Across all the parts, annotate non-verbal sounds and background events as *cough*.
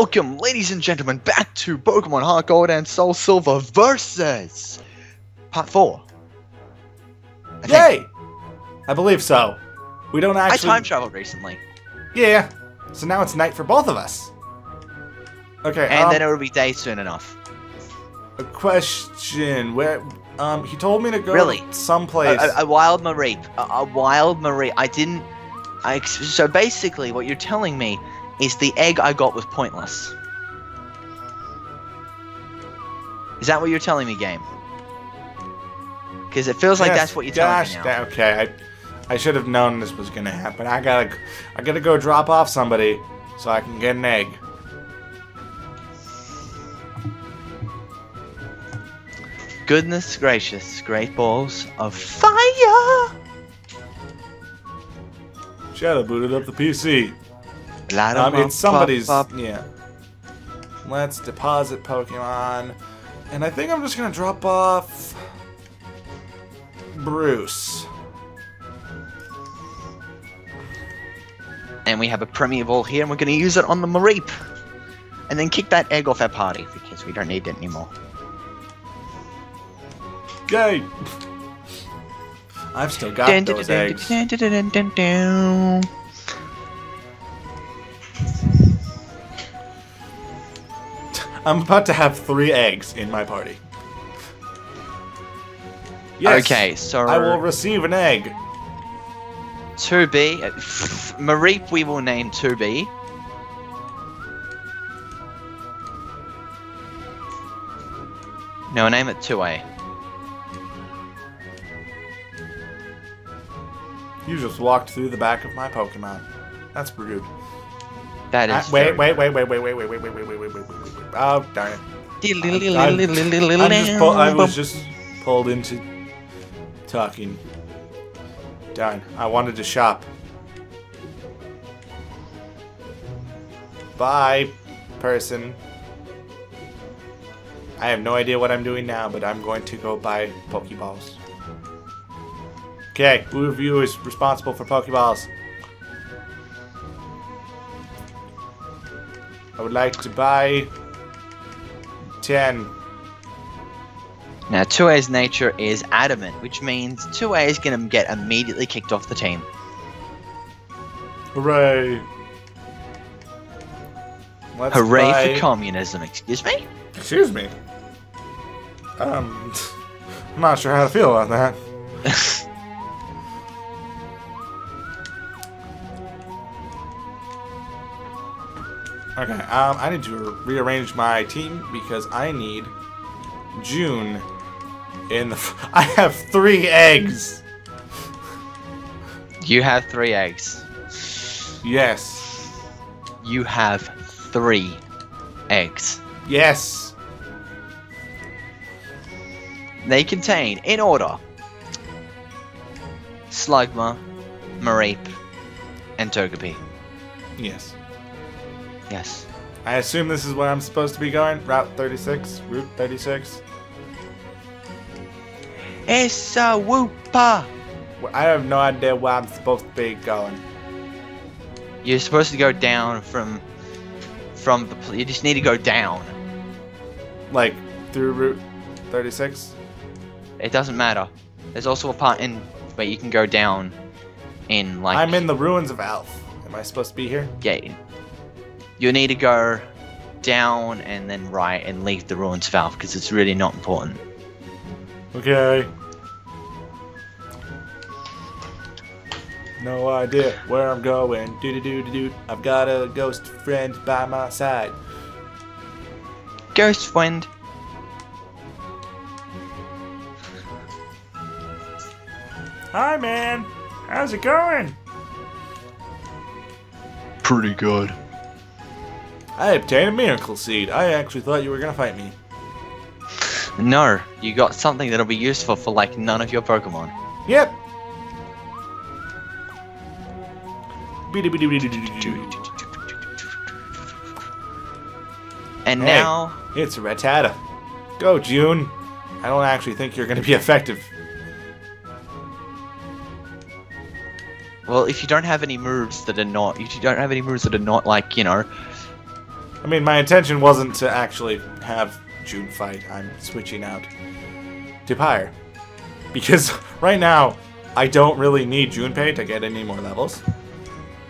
Welcome, ladies and gentlemen, back to Pokemon Heart Gold and Soul Silver versus Part 4. I think. Yay! I believe so. We don't actually. I time traveled recently, Yeah. So now it's night for both of us. Okay. and um, then it'll be day soon enough. a question. Where? Um, he told me to go Really? Someplace. a, a wild Mareep. A, a wild Mareep. I didn't. I, so basically, what you're telling me is the egg I got was pointless. Is that what you're telling me, game? Because it feels like that's what you're telling me now. okay. I, I should have known this was gonna happen. I gotta, I gotta go drop off somebody so I can get an egg. Goodness gracious, great balls of fire! Shadow booted up the PC. Light 'em Um, it's somebody's. pop, pop. Yeah. Let's deposit Pokemon, and I think I'm just gonna drop off Bruce. And we have a Premier Ball here, and we're going to use it on the Mareep. And then kick that egg off our party, because we don't need it anymore. Yay! I've still got Dun, those dun, dun, eggs. dun, I'm about to have three eggs in my party. Yes, Okay, so I will receive an egg. 2B. uh, Mareep we will name 2B. No, name it 2A. You just walked through the back of my Pokemon. That's rude. That Uh, is. wait, very wait, wait, wait, wait, wait, wait, wait, wait, wait, wait, wait, wait, wait, wait, wait. Oh, darn it. good. I'm just I was just pulled into talking. Darn, I wanted to shop. Bye, person. I have no idea what I'm doing now, but I'm going to go buy Pokeballs. Okay, of you is responsible for Pokeballs? I would like to buy 10. Now, 2A's nature is adamant, which means 2A is going to get immediately kicked off the team. Hooray! Let's Hooray buy- for communism, excuse me? Excuse me. Um, I'm *laughs* not sure how to feel about that. *laughs* Okay, um, I need to rearrange my team because I need June in the. F- *laughs* I have three eggs. you have three eggs. Yes, You have three eggs. yes. They contain, in order, Slugma, Mareep, and Togepi. Yes. Yes. I assume this is where I'm supposed to be going. Route 36, Route 36. It's a Wooper! I have no idea where I'm supposed to be going. You're supposed to go down from, from the. You just need to go down. Like through Route 36. It doesn't matter. There's also a part in where you can go down, in like. I'm in the ruins of Alph. Am I supposed to be here? Yeah. You need to go down and then right and leave the ruins valve because it's really not important. Okay. No idea where I'm going. Do do do do do. I've got a ghost friend by my side. Ghost Wind. Hi, man. How's it going? Pretty good. I obtained a miracle seed. I actually thought you were gonna fight me. No, you got something that'll be useful for like none of your Pokemon. Yep. And Hey. now, It's a Rattata. Go, June. I don't actually think you're gonna be *laughs* effective. well, if you don't have any moves that are not, if you don't have any moves that are not like you know, I mean, my intention wasn't to actually have June fight. I'm switching out to Pyre. Because *laughs* right now, I don't really need Junpei to get any more levels.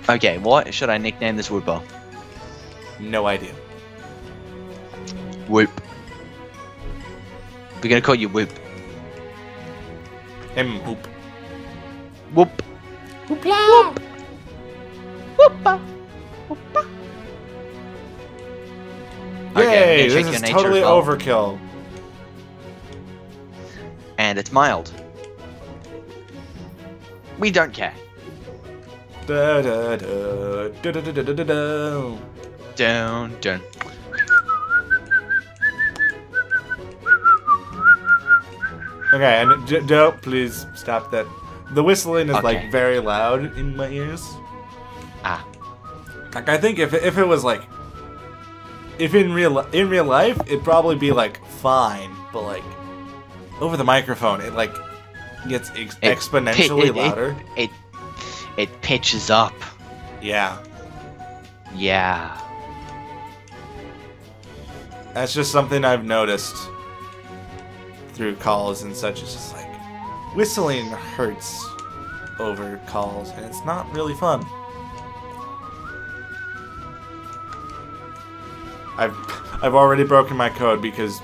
Okay, what should I nickname this Wooper? No idea. Whoop. We're gonna call you Whoop. M Whoop. Whoop. Whoop. Whoopa. Whoopa. Okay, Yay! I'm gonna check this is totally well. overkill. And it's mild. We don't care. Da da da da da da da da da. Dun dun. Okay, and d- don't please stop that. The whistling is Okay. like very loud in my ears. Ah. Like I think if if it was like if in real in real life it'd probably be like fine, but like over the microphone it like gets ex- It exponentially it- louder. It, it it pitches up. yeah, Yeah. that's just something I've noticed through calls and such. It's just like whistling hurts over calls, and it's not really fun. I've I've already broken my code because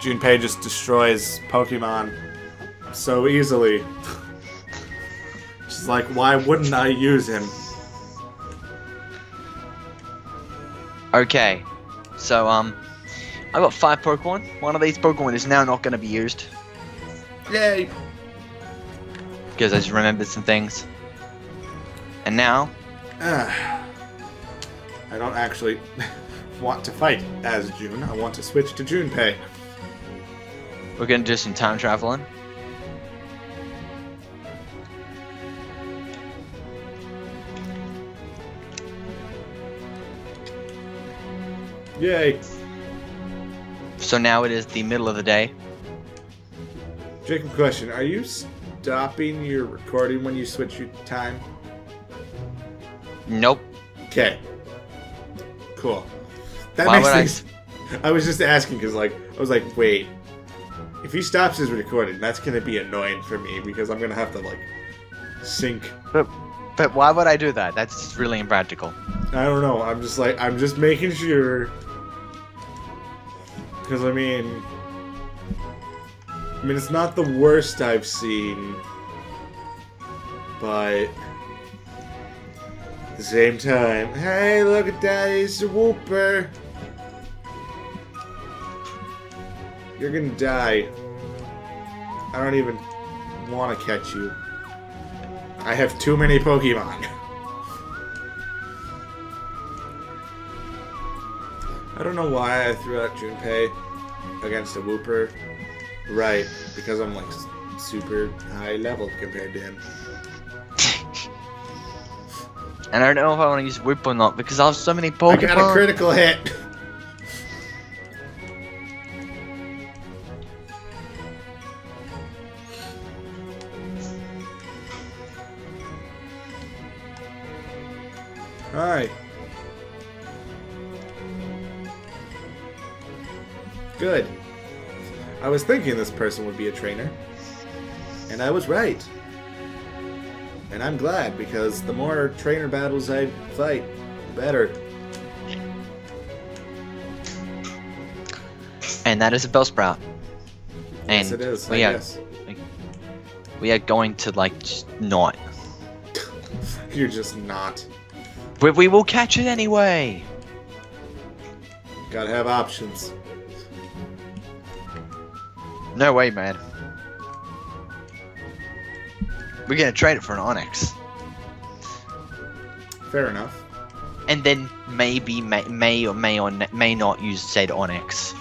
Junpei just destroys Pokemon so easily. She's like, why wouldn't I use him? Okay. So um, I got five Pokemon. One of these Pokemon is now not going to be used Yay! because I just remembered some things. And now Ah. *sighs* I don't actually want to fight as June. I want to switch to Junpei. we're going to do some time traveling. Yay! So now it is the middle of the day. Jacob, question: Are you stopping your recording when you switch your time? Nope. Okay. Cool. That Why makes would I sense. *laughs* I was just asking because, like, I was like, wait, if he stops his recording, that's gonna be annoying for me because I'm gonna have to like sync. But but why would I do that? That's really impractical. I don't know. I'm just like, I'm just making sure. Because I mean, I mean, it's not the worst I've seen, but the same time, hey, look at that! He's a Wooper. You're gonna die. I don't even want to catch you. I have too many Pokemon. *laughs* I don't know why I threw out Junpei against a Wooper. Right, because I'm like super high level compared to him. And I don't know if I want to use Whip or not because I have so many Pokemon. I got a critical hit. Hi. Good. I was thinking this person would be a trainer. And I was right. And I'm glad because the more trainer battles I fight, the better. And that is a Bellsprout. And yes, it is. I we are guess. we are going to like just not. *laughs* You're just not. But we will catch it anyway. Gotta have options. No way, man. We're gonna trade it for an Onix, Fair enough. and then maybe may, may or may or may not use said Onix.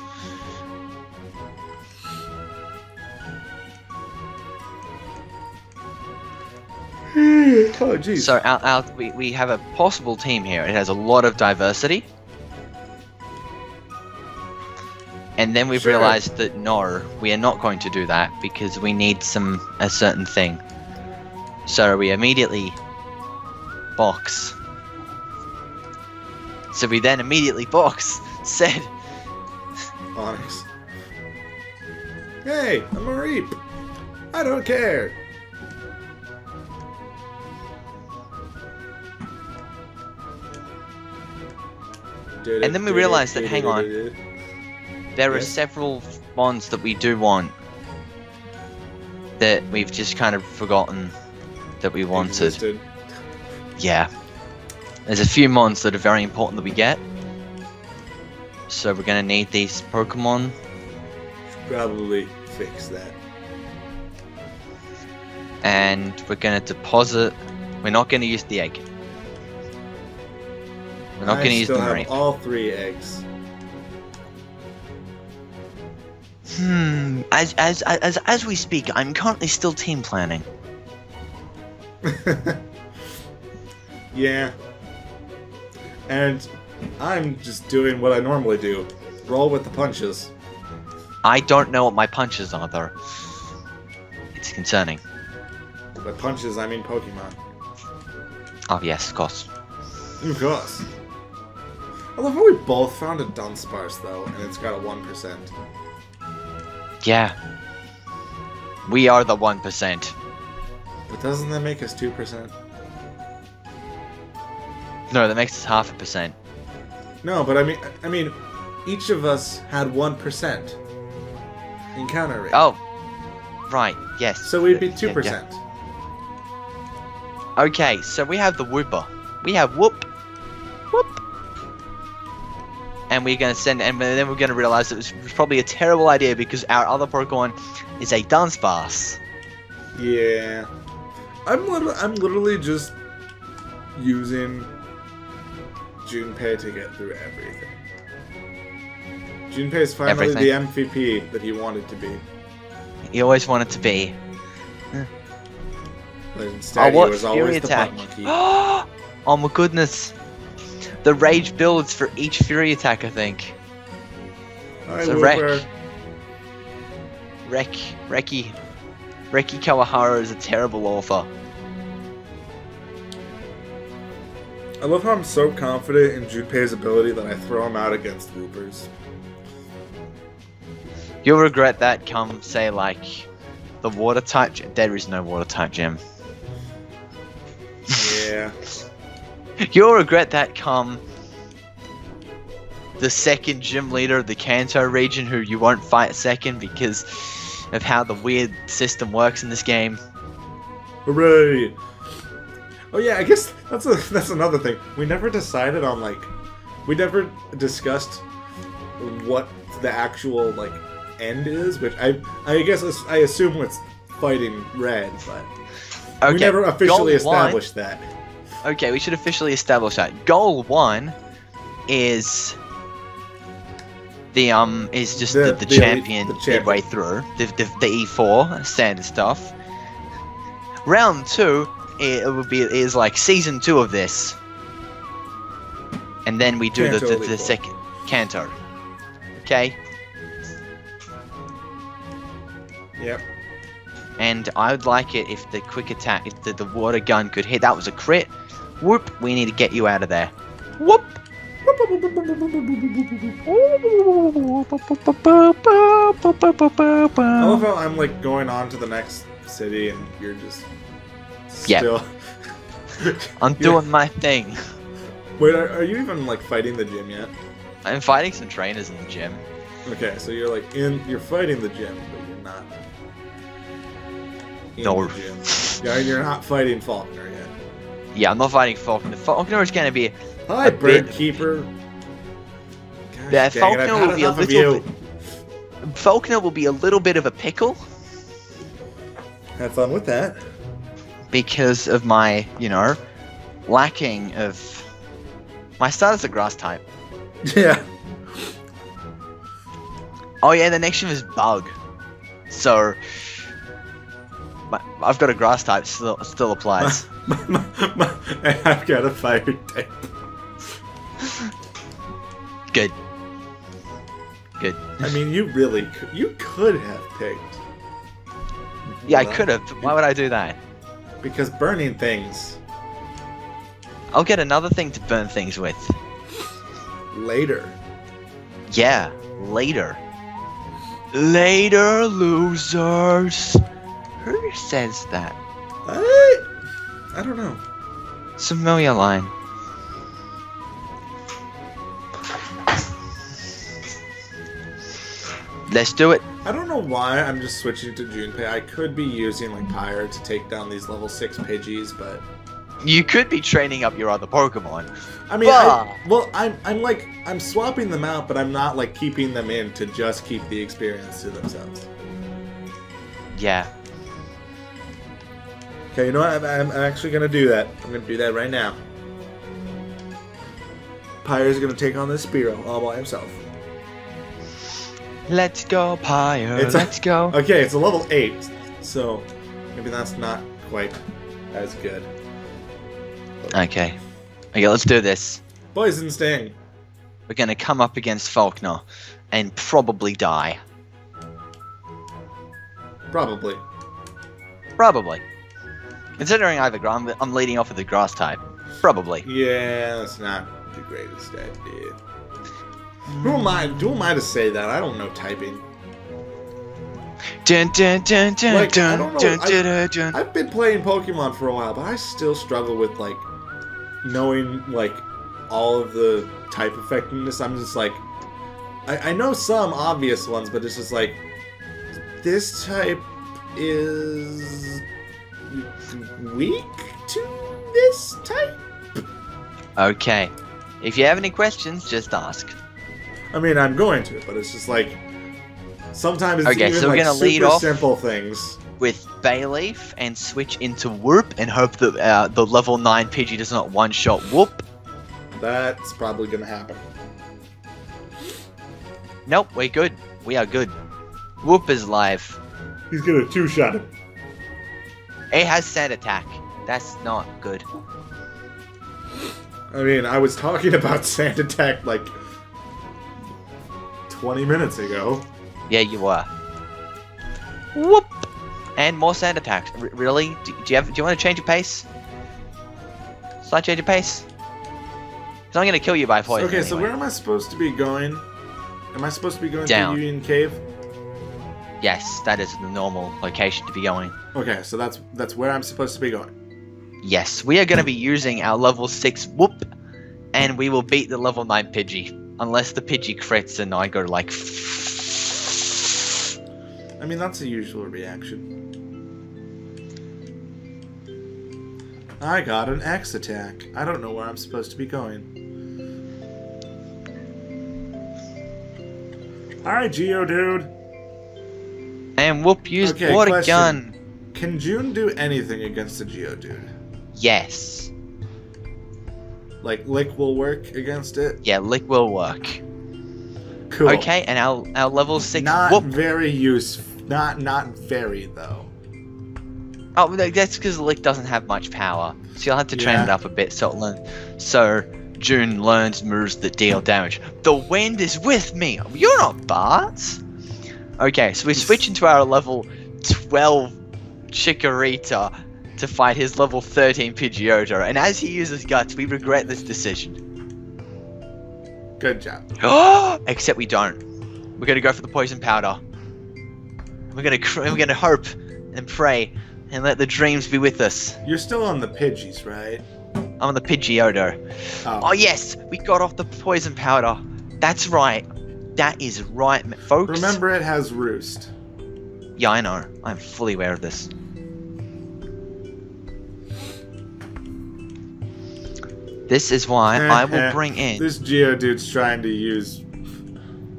*sighs* oh, jeez. So our, our, we, we have a possible team here. It has a lot of diversity. And then we've Sure. realized that no, we are not going to do that because we need some a certain thing. So we immediately box So we then immediately box *laughs* said, Onix. Hey, I'm a reap. I don't care. And then we realised that, hang on. there are several bonds that we do want that we've just kind of forgotten that we wanted. Existed. Yeah. There's a few mons that are very important that we get. So we're gonna need these Pokemon. Probably fix that. And we're gonna deposit. We're not gonna use the egg. We're not I gonna use still the have all three eggs. Hmm. As, as as as we speak, I'm currently still team planning. *laughs* yeah. And I'm just doing what I normally do. Roll with the punches. I don't know what my punches are though. It's concerning. By punches, I mean Pokemon. Oh yes, of course. Of course. I love how we both found a Dunsparce, though, and it's got a 1%. Yeah. We are the one percent. But doesn't that make us 2%? No, that makes us half a percent. No, but I mean, I mean, each of us had 1% encounter rate. Oh. Right. Yes. So we'd be 2%. yeah. Okay, so we have the Wooper. We have Whoop. Whoop. And we're gonna send, and then we're gonna realize it was probably a terrible idea because our other Pokemon is a Dance Dunsparce. Yeah. I'm literally, I'm literally just using Junpei to get through everything. Junpei is finally the MVP that he wanted to be. He always wanted to be. But instead, oh, he was always attack! the butt monkey. *gasps* oh my goodness! The rage builds for each Fury attack, I think. Hi, it's a wreck. Wooper. Rek, Reki, Kawahara is a terrible author. I love how I'm so confident in Junpei's ability that I throw him out against Woopers. You'll regret that come, say, like, the water type. There is no water type gym. Yeah. *laughs* You'll regret that come the second gym leader of the Kanto region who you won't fight second because of how the weird system works in this game. Hooray! Oh yeah, I guess that's a *laughs* that's another thing. We never decided on like, we never discussed what the actual like end is, which I I guess I assume it's fighting red, but Okay, we never officially goal one- established that. Okay, we should officially establish that. Goal one is the um is just The- the, the, the champion midway through the, the the E4 standard stuff. Round two it, it would be is like season two of this, and then we do the the, the second Kanto. Okay, Yep. and I would like it if the quick attack, if the, the water gun could hit. That was a crit. Whoop! We need to get you out of there. Whoop! I love how I'm like going on to the next city and you're just Yeah. still. *laughs* I'm Yeah. doing my thing. Wait, are, are you even like fighting the gym yet? I'm fighting some trainers in the gym. Okay, so you're like in, you're fighting the gym, but you're not. In No. the gym. Yeah, you're not fighting Falkner yet. Yeah, I'm not fighting Falconer. Falconer is going to be. Hi, A Bird bit- Keeper. Gosh, Yeah, dang it, Falkner I've will be a little you. bit- Falconer will be a little bit of a pickle Have fun with that. because of my, you know, lacking of. My starter's a grass type. Yeah. Oh yeah, the next gym is bug. So. My, I've got a grass type, still still applies. *laughs* I've got a fire type. Good. Good. I mean, you really could. You could have picked. Yeah, I could have. Why would I do that? Because burning things. I'll get another thing to burn things with. later. Yeah, later. Later, losers. Who says that? What? I don't know. Familiar line. Let's do it. I don't know why I'm just switching to Junpei. I could be using like Pyre to take down these level six Pidgeys, but You could be training up your other Pokemon. I mean, I, well, I'm I'm like I'm swapping them out, but I'm not like keeping them in to just keep the experience to themselves. Yeah. Okay, you know what? I'm, I'm actually gonna do that. I'm gonna do that right now. Pyre's gonna take on this Spearow all by himself. Let's go, Pyre. It's a- Let's go. Okay, it's a level eight, so maybe that's not quite as good. Okay. Okay, let's do this. Poison Sting. We're gonna come up against Falkner and probably die. Probably. Probably. Considering I have a I'm, I'm leading off with the grass type. Probably. Yeah, that's not the greatest idea. Who am I? Who am I to say that? I don't know typing. Dun, dun, dun, dun, Like, dun, know, dun, I- dun, dun. I've been playing Pokemon for a while, but I still struggle with like knowing like all of the type effectiveness. I'm just like, I, I know some obvious ones, but it's just like this type is weak to this type. Okay. If you have any questions, just ask. I mean, I'm going to, but it's just like sometimes it's Okay, even so we're like gonna super lead off- simple things. With Bayleef and switch into Whoop and hope that uh, the level 9 Pidgey does not one shot Whoop. That's probably gonna happen. Nope, we're good. We are good. Whoop is live. He's gonna two shot him. It has sand attack. That's not good. I mean, I was talking *laughs* about Sand Attack like 20 minutes ago. Yeah, you were. Whoop! And more sand attacks. R- really? Do, do you have? Do you want to change your pace? Slight change of pace. Cause I'm gonna kill you by poison. okay, so where am I supposed to be going? Am I supposed to be going Down. to Union Cave? Yes, that is the normal location to be going. Okay, so that's that's where I'm supposed to be going. Yes, we are gonna be using our level six whoop, and we will beat the level nine Pidgey. Unless the Pidgey crits and I go like. I mean, that's a usual reaction. I got an X attack. I don't know where I'm supposed to be going. Hi, Geodude. And whoop used Okay, water question. gun. Can June do anything against the Geodude? Yes. Like, Lick will work against it? Yeah, lick will work. Cool. Okay, and our our level six Not whoop. very use. Not not very though. Oh, that's because lick doesn't have much power, so you'll have to train Yeah. it up a bit. So it learn, so June learns moves that deal damage. The wind is with me. You're not Bart. Okay, so we switch into our level twelve Chikorita to fight his level thirteen Pidgeotto, and as he uses guts, we regret this decision. Good job. *gasps* Except we don't. We're gonna go for the poison powder. We're gonna cr- we're gonna hope and pray and let the dreams be with us. You're still on the Pidgeys, right? I'm on the Pidgeotto. Oh, oh yes, we got off the poison powder. That's right. That is right, folks. Remember, it has Roost. Yeah, I know. I'm fully aware of this. This is why *laughs* I will bring in This Geodude's trying to use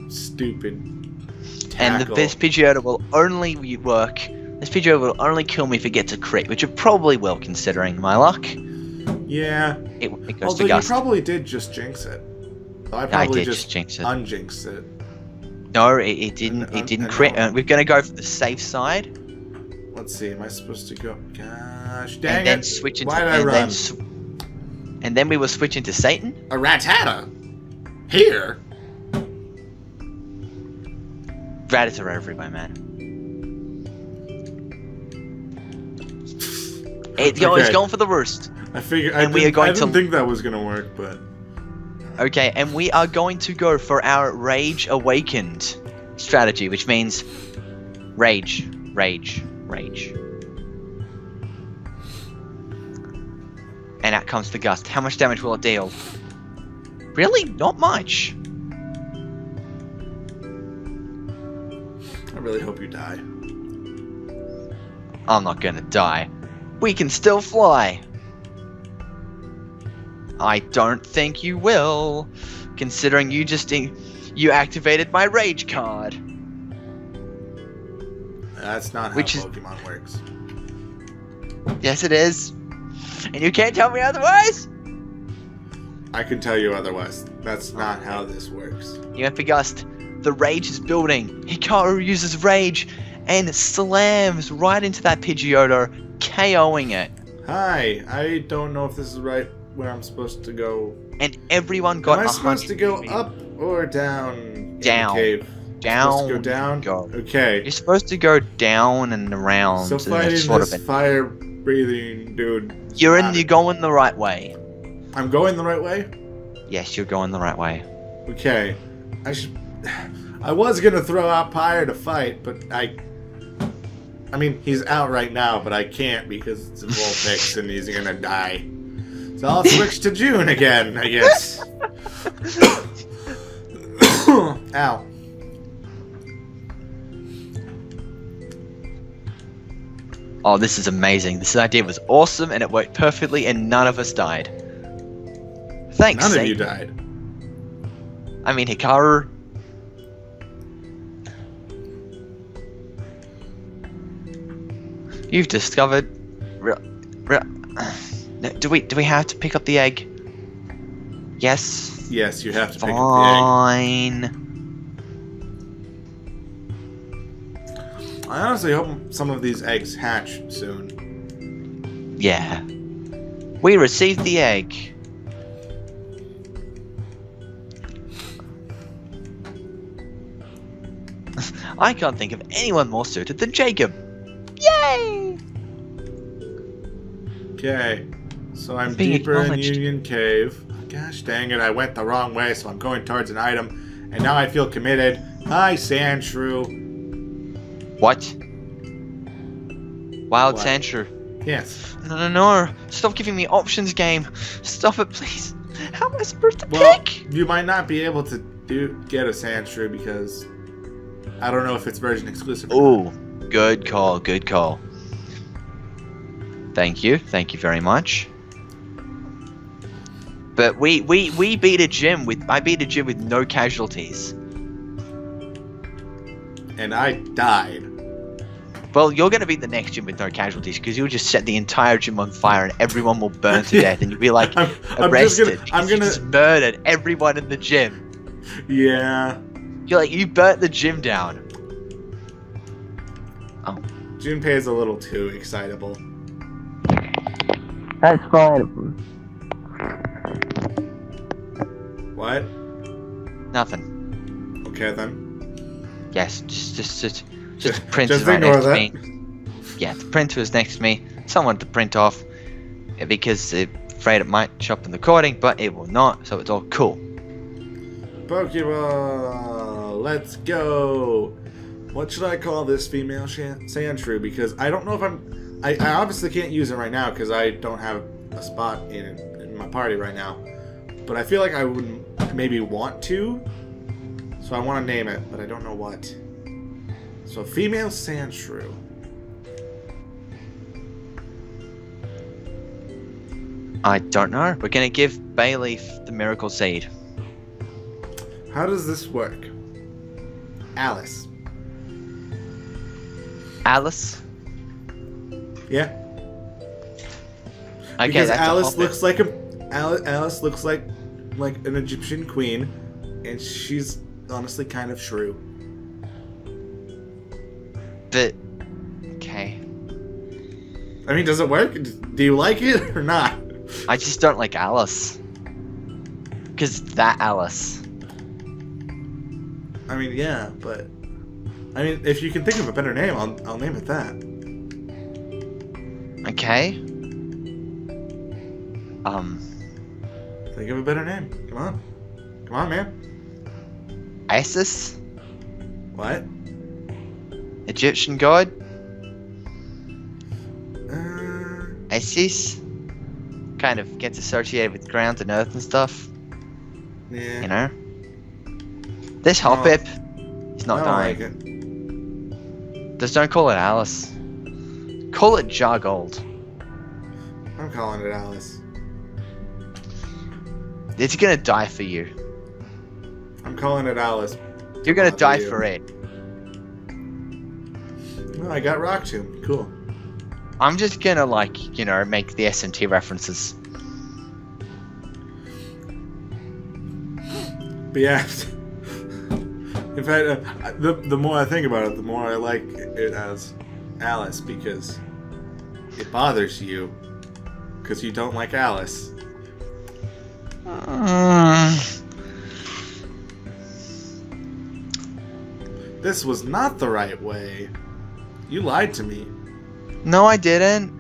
stupid Tackle. and the, this Pidgeotto will only work. This Pidgeotto will only kill me if it gets a crit, which it probably will, considering my luck. Yeah. It, it goes Although you probably did just jinx it. I I probably did just just jinx it. unjinxed it. no, it, it didn't. And- It didn't crit. Uh, we're gonna go for the safe side, Let's see. Am I supposed to go? Gosh, dang and then it! switch into Why did I and then run? And then we will switch into Satan. A Rattata? Here. Rattata are everywhere, man. It's Okay. going for the roost. I figured. I And we didn't, are going I didn't to- think that was gonna work, but Okay, and we are going to go for our Rage Awakened strategy, which means Rage, Rage, Rage. And out comes the Gust. How much damage will it deal? Really? Not much. I really hope you die. I'm not gonna die. We can still fly. I don't think you will, considering you just you activated my rage card. That's not how Which is- Pokemon works. Yes, it is. And you can't tell me otherwise. I can tell you otherwise. That's not how this works. You have to Gust. The rage is building. Hikaru uses rage and slams right into that Pidgeotto, KOing it. Hi, I don't know if this is right where I'm supposed to go. And everyone got Am I supposed to go up or down? Down. cave? down. Go down. Go. Okay. You're supposed to go down and around. So fighting this fire breathing dude. You're in. You're going the right way. I'm going the right way. Yes, you're going the right way. Okay. I should. I was gonna throw out Pyre to fight, but I. I mean, he's out right now, but I can't because it's a *laughs* Vulpix and he's gonna die. So I'll switch to June again, I guess. *laughs* *coughs* Ow. Oh, this is amazing. This idea was awesome, and it worked perfectly, and none of us died. Thanks. None of you died. I mean, Hikaru. You've discovered. Re- re- No, do we do we have to pick up the egg? Yes. Yes, you have to pick up Fine. the egg. I honestly hope some of these eggs hatch soon. Yeah. We received the egg. *laughs* I can't think of anyone more suited than Jacob. Yay! Okay. So I'm Being deeper in. Union Cave. Gosh dang it, I went the wrong way, so I'm going towards an item. And now I feel committed. Hi, Sandshrew. What? Wild What? Sandshrew. Yes. No, no, no. Stop giving me options, game. Stop it, please. How am I supposed to Well, pick? you might not be able to do get a Sandshrew because I don't know if it's version exclusive. Ooh, good call, good call. Thank you, thank you very much. But we we we beat a gym with I beat a gym with no casualties. And I died. Well, you're gonna be the next gym with no casualties because you'll just set the entire gym on fire and everyone will burn to *laughs* death and you'll be like I'm, I'm arrested. gonna. I'm you gonna. just murdered everyone in the gym. Yeah. You're like you burnt the gym down. Oh. Junpei is a little too excitable. That's fine. What? Nothing. Okay then. Yes, just just just just the printer's just right next to that. me. Yeah, the printer is next to me. Someone to print off eh, because it afraid it might show up in the recording, but it will not, so it's all cool. Pokeball, let's go. What should I call this female Sandshrew? Because I don't know if I'm. I, I obviously can't use it right now because I don't have a spot in in my party right now. But I feel like I would maybe want to. So I want to name it, but I don't know what. So female Sandshrew. I don't know. We're gonna give Bayleef the miracle seed. How does this work? Alice. Alice. Yeah. Okay, because Alice looks like a Alice looks like like an Egyptian queen, and she's honestly kind of shrew. But okay, I mean, does it work? Do you like it or not? I just don't like Alice. Cause that Alice. I mean, yeah, but I mean, if you can think of a better name, I'll I'll name it that. Okay. Um. Think of a better name. Come on. Come on, man. Isis, What? Egyptian god, Uh, Isis, kind of gets associated with ground and earth and stuff. yeah. You know. This No. Hoppip, he's not dying. like it. Just don't call it Alice. Call it Jargold. I'm calling it Alice. It's gonna die for you. I'm calling it Alice. You're gonna die you. for it. Oh, I got Rock Tomb. Cool. I'm just gonna like, you know, make the SMT references. But yeah. *laughs* In fact, uh, the the more I think about it, the more I like it as Alice because it bothers you because you don't like Alice. Mm. This was not the right way. You lied to me. No, I didn't.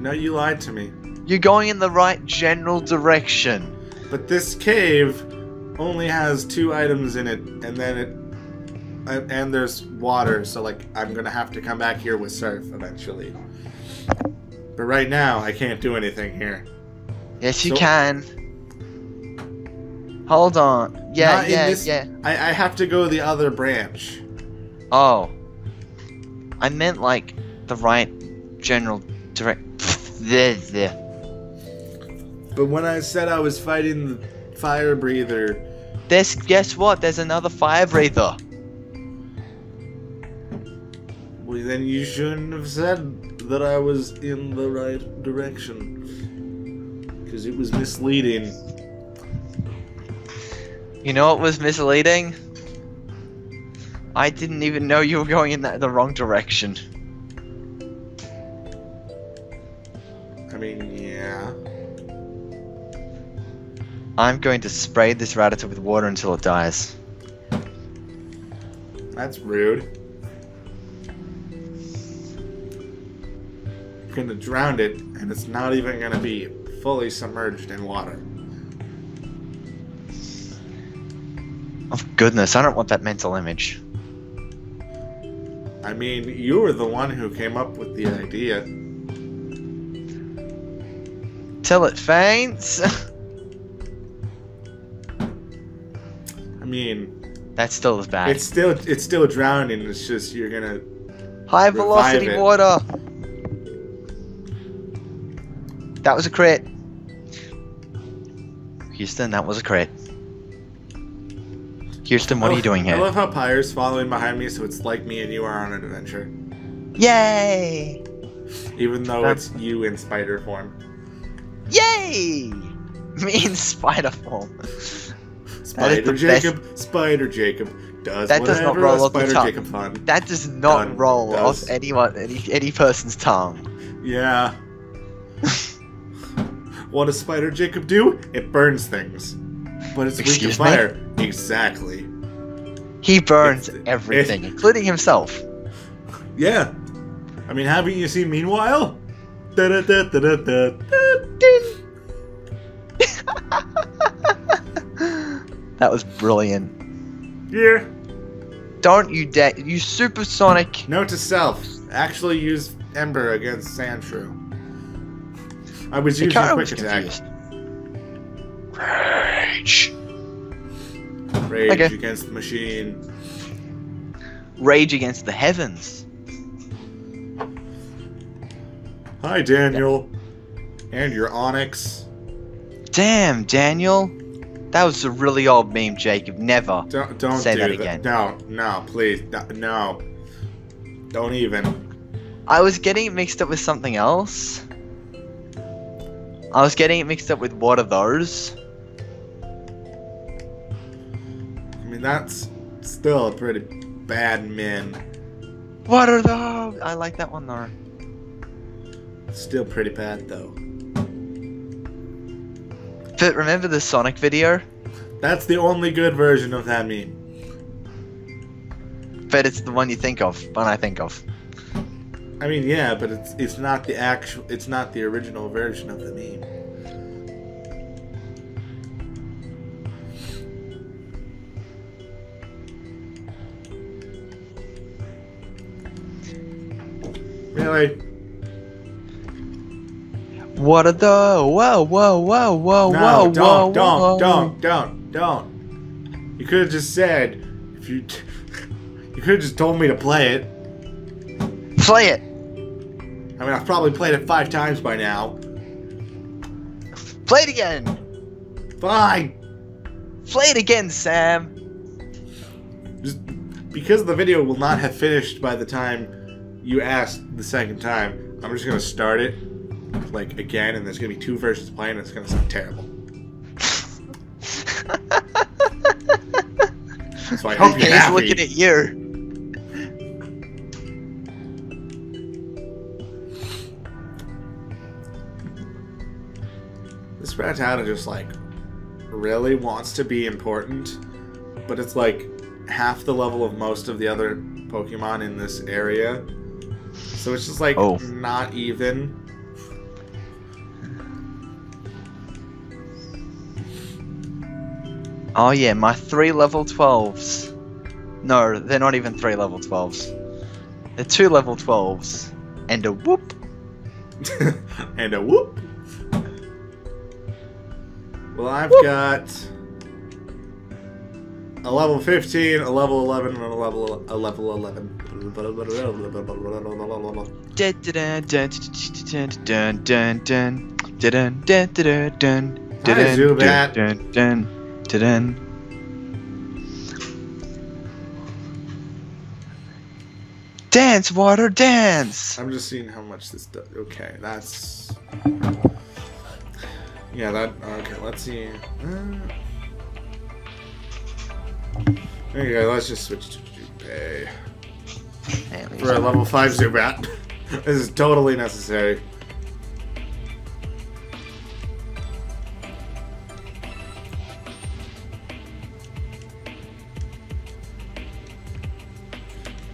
No, you lied to me. You're going in the right general direction. But this cave only has two items in it, and then it. and- And there's water, so like I'm gonna have to come back here with surf eventually. But right now, I can't do anything here. Yes, you So- can. Hold on. Yeah, yeah, this- yeah. I, I have to go the other branch. Oh. I meant like the right general direct. *laughs* There, there. But when I said I was fighting the fire breather, There's guess what? There's another fire breather. well, then you shouldn't have said that I was in the right direction. Because it was misleading. You know what was misleading? I didn't even know you were going in that, the wrong direction. I mean, yeah. I'm going to spray this Rattata with water until it dies. That's rude. You're gonna drown it, and it's not even gonna be fully submerged in water. Oh goodness, I don't want that mental image. I mean, you were the one who came up with the idea. Till it faints. *laughs* I mean, That's still as bad. it's still it's still drowning. It's just you're gonna. High velocity it. water. That was a crit. Houston, that was a crit. Houston, what oh, are you doing here? I love how Pyre's following behind me, so it's like me and you are on an adventure, Yay! even though That's- it's you in spider form. Yay! *laughs* Me in spider form. Spider the best- Jacob, Spider Jacob does That does not whatever roll off the Spider. Jacob fun. That does not Done. roll Does. off anyone, any any person's tongue. Yeah. *laughs* what does Spider Jacob do? It burns things. But it's weak to Excuse me? fire. Exactly. He burns It's- everything, *laughs* including himself. Yeah. I mean, haven't you seen Meanwhile? Da-da-da-da-da-da. *laughs* That was brilliant. Yeah. Don't you dare! You supersonic. Note to self: actually use Ember against Sandshrew. I was using Hikaru quick was attack. confused. Rage. Rage Okay. against the machine. Rage against the heavens. Hi, Daniel. And your Onix. Damn, Daniel. That was a really old meme, Jacob. Never. Don't don't Say do that again. No, no, please, no, no. Don't even. I was getting it mixed up with something else. I was getting it mixed up with what are those? That's still a pretty bad min. What are those? I like that one though. Still pretty bad though. But remember the Sonic video? That's the only good version of that meme. But it's the one you think of, one I think of. I mean, yeah, but it's it's not the actual. It's not the original version of the meme. Really? What are the whoa whoa whoa whoa No, whoa don't, whoa don't, whoa. don't, don't, don't. You could have just said if you. *laughs* You could have just told me to play it. Play it. I mean, I've probably played it five times by now. Play it again. Fine. Play it again, Sam. Just because the video will not have finished by the time you asked the second time, I'm just gonna start it like again, and there's gonna be two versions playing, and it's gonna sound terrible. So I hope you're He's happy. looking at you. This Rattata just like really wants to be important, but it's like half the level of most of the other Pokemon in this area. So it's just like Oh. not even. Oh yeah, my three level 12s. No, they're not even three level 12s. They're two level 12s. And a whoop. *laughs* and a whoop. Well, I've got a level 15, a level 11, and a level a level 11. Dance, water, dance. I'm just seeing how much this does. Okay, that's. Yeah, that. Okay, let's see. Uh... Okay, let's just switch to Junpei. For a level 5 Zubat. *laughs* this is totally necessary.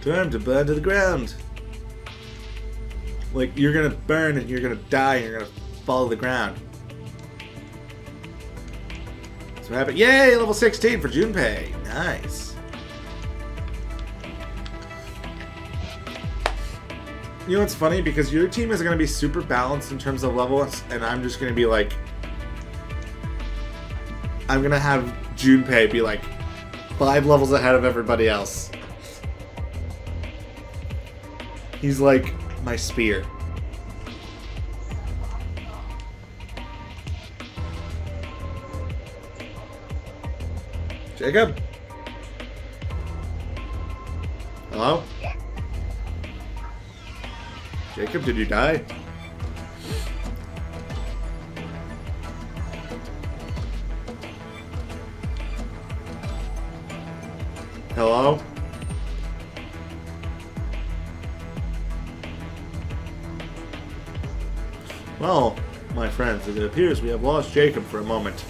Time to burn to the ground. Like, you're gonna burn and you're gonna die and you're gonna fall to the ground. That's what happened. Yay! Level 16 for Junpei. Nice. You know what's funny? Because your team is going to be super balanced in terms of levels, and I'm just going to be like. I'm going to have Junpei be like five levels ahead of everybody else. He's like my spear. Jacob? Hello? Jacob, did you die? Hello? Well, my friends, it appears we have lost Jacob for a moment.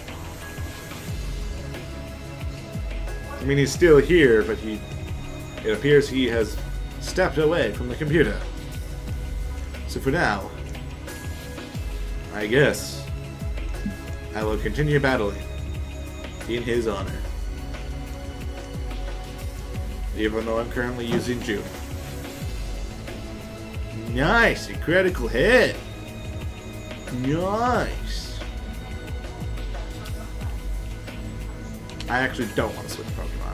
I mean, he's still here, but he. It appears he has stepped away from the computer. So for now, I guess I will continue battling in his honor. Even though I'm currently using June. Nice! A critical hit! Nice! I actually don't want to switch Pokemon.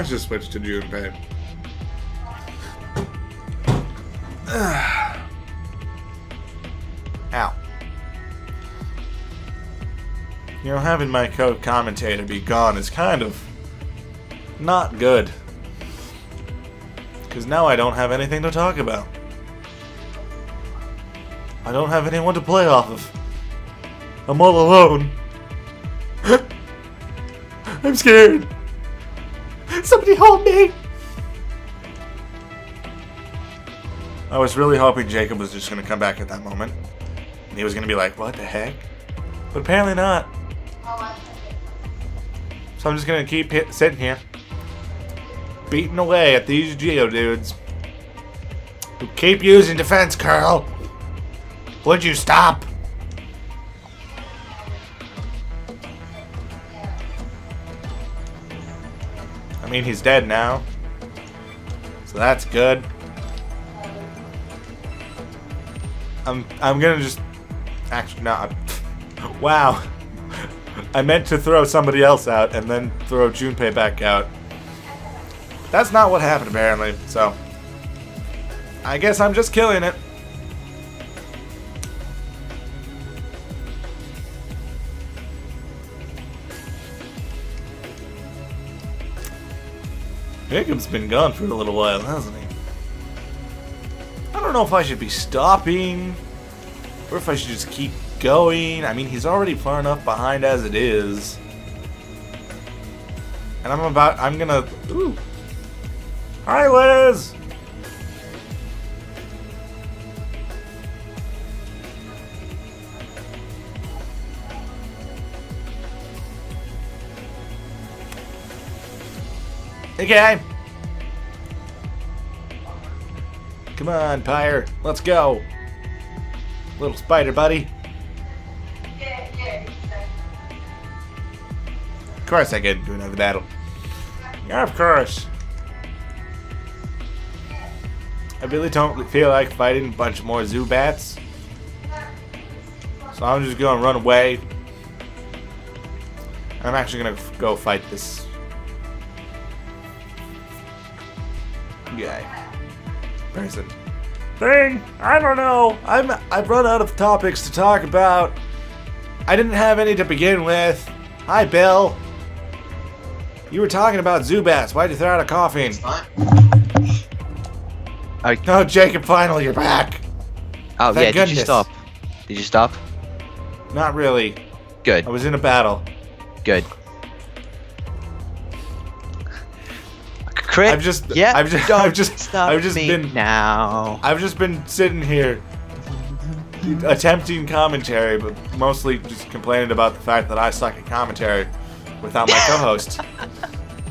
Let's just switch to Junpei. *sighs* Ow. You know, having my co-commentator be gone is kind of not good. Because now I don't have anything to talk about. I don't have anyone to play off of. I'm all alone. *laughs* I'm scared. Somebody hold me! I was really hoping Jacob was just going to come back at that moment. And he was going to be like, what the heck? But apparently not. So I'm just going to keep hit, sitting here. beating away at these Geodudes. Who keep using defense curl. Would you stop? Mean, he's dead now. So that's good. I'm I'm gonna just actually no. I'm, *laughs* wow. *laughs* I meant to throw somebody else out and then throw Junpei back out. That's not what happened apparently. So I guess I'm just killing it. Jacob's been gone for a little while, hasn't he? I don't know if I should be stopping, or if I should just keep going. I mean, he's already far enough behind as it is. And I'm about, I'm gonna, ooh. Hi, Liz! Okay. Come on, Pyre. Let's go. Little spider buddy. Of course I get do another battle. Yeah, of course. I really don't feel like fighting a bunch more Zubats. So I'm just gonna run away. I'm actually gonna go fight this guy. Person. Thing? I don't know. I'm I've run out of topics to talk about. I didn't have any to begin with. Hi, Bill. You were talking about Zubats. Why'd you throw out a Koffing? I, Oh, Jacob, finally you're back. oh Thank yeah, did you stop? Did you stop? Not really. Good, I was in a battle. good. Crit. I've just- yeah. I've just- I've just- I've just me been- now. I've just been sitting here attempting commentary, but mostly just complaining about the fact that I suck at commentary without my co-host.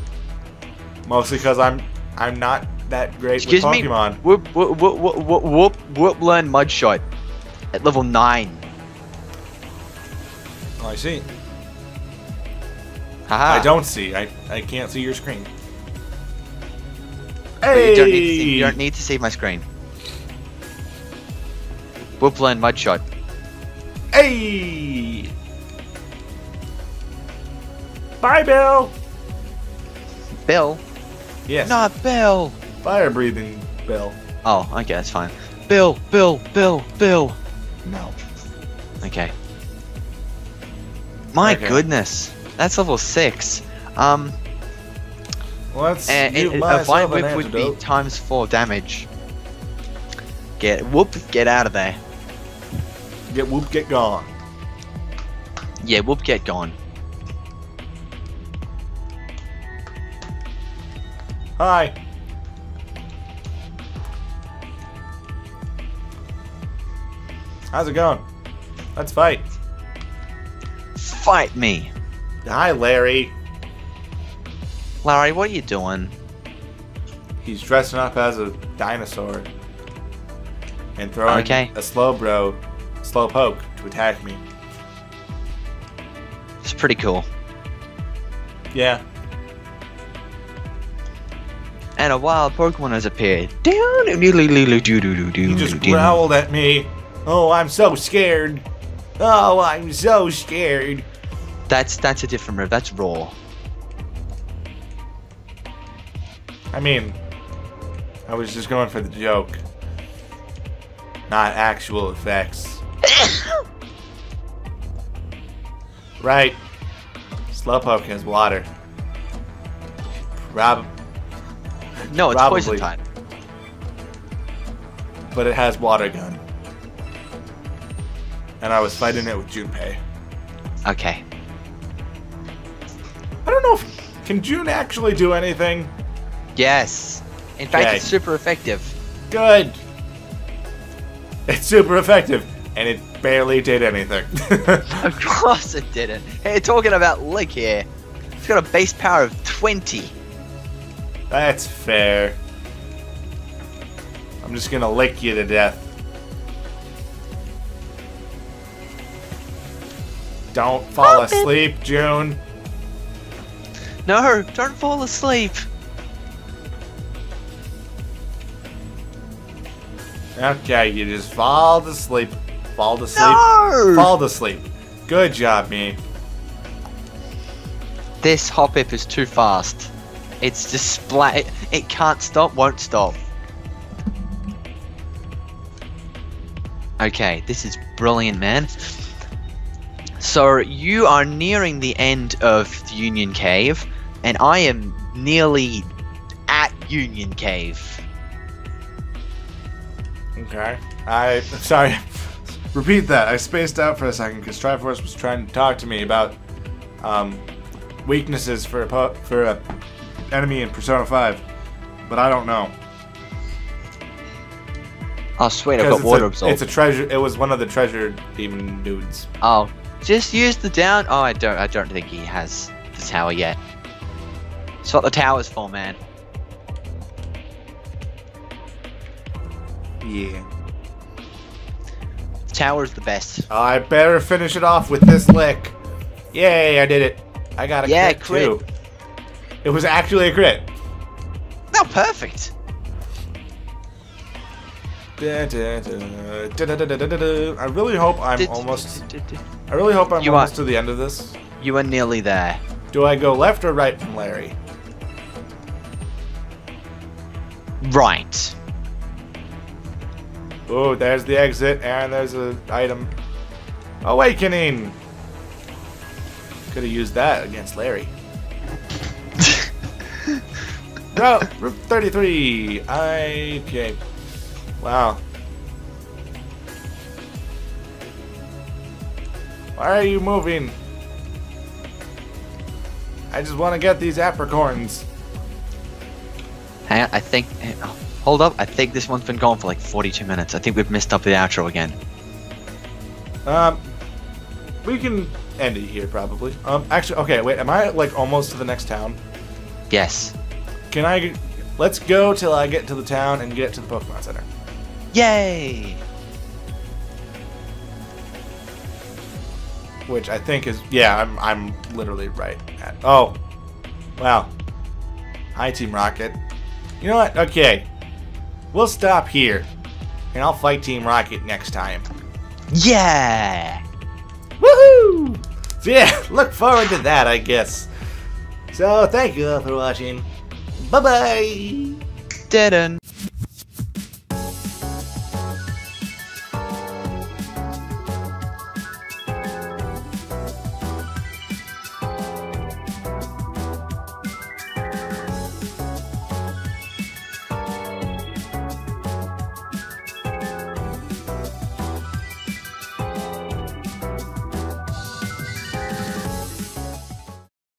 *laughs* mostly because I'm I'm not that great Excuse with me. Pokemon. Whoop whoop whoop whoop whoop whoop whoop learn mud shot at level nine. Oh, I see. Haha. I don't see. I I can't see your screen. Hey! You don't, need to see, you don't need to see my screen. Whoop learn mud shot. Hey! Bye, Bill. Bill. Yes. Not Bill. Fire breathing Bill. Oh, okay, that's fine. Bill, Bill, Bill, Bill. No. Okay. My Okay. goodness, that's level six. Um, Let's and, give and a vine whip would be times four damage. Get whoop, get out of there. Get whoop, get gone. Yeah, whoop, get gone. Hi. How's it going? Let's fight. Fight me, Hi, Larry. Larry. What are you doing? He's dressing up as a dinosaur and throwing Okay. a Slowbro, slow poke to attack me. It's pretty cool. Yeah. And a wild Pokemon has appeared. He just growled at me. Oh, I'm so scared. Oh, I'm so scared. That's that's a different move. That's raw. I mean, I was just going for the joke, not actual effects. *coughs* right. Slowpoke has water. Prob- No, it's poison Probably. type. but it has water gun. And I was fighting it with Junpei. Okay. I don't know if can June actually do anything. Yes. In fact, Okay. it's super effective. Good. It's super effective, and it barely did anything. *laughs* Of course it didn't. Hey, you're talking about Lick here. It's got a base power of 20. That's fair. I'm just gonna lick you to death. Don't fall Stop it. asleep, June. No, don't fall asleep. Okay, you just fall to sleep. Fall to sleep. No! Fall to sleep. Good job, me. This Hoppip is too fast. It's just splat. It, it can't stop, won't stop. Okay, this is brilliant, man. So you are nearing the end of the Union Cave, and I am nearly at Union Cave. Okay. I sorry. *laughs* Repeat that. I spaced out for a second because Triforce was trying to talk to me about um, weaknesses for a po- for a enemy in Persona 5, but I don't know. Oh sweet, I've 'Cause got water it's a, absorb. it's a treasure. It was one of the treasure demon dudes. Oh, just use the down. Oh, I don't. I don't think he has the tower yet. That's what the tower's for, man. Yeah. Tower's the best. I better finish it off with this lick. Yay, I did it. I got a yeah, crit, crit, too. It was actually a crit. Now perfect. I really hope I'm almost. I really hope I'm you almost are, to the end of this. You are nearly there. Do I go left or right from Larry? Right. Oh, there's the exit, and there's an item. Awakening. Could have used that against Larry. *laughs* Route Route 33. I okay. Wow. Why are you moving? I just want to get these apricorns. Hang on, I think. oh, Hold up. I think this one's been gone for like 42 minutes. I think we've missed up the outro again. Um, we can end it here probably. Um, actually, okay, wait. Am I like almost to the next town? Yes. Can I? Let's go till I get to the town and get to the Pokemon Center. Yay! Which I think is yeah. I'm I'm literally right at. Oh, wow. Hi, Team Rocket. You know what? Okay, we'll stop here, and I'll fight Team Rocket next time. Yeah! Woohoo! So yeah, *laughs* look forward to that, I guess. So thank you all for watching. Bye bye. Didn't.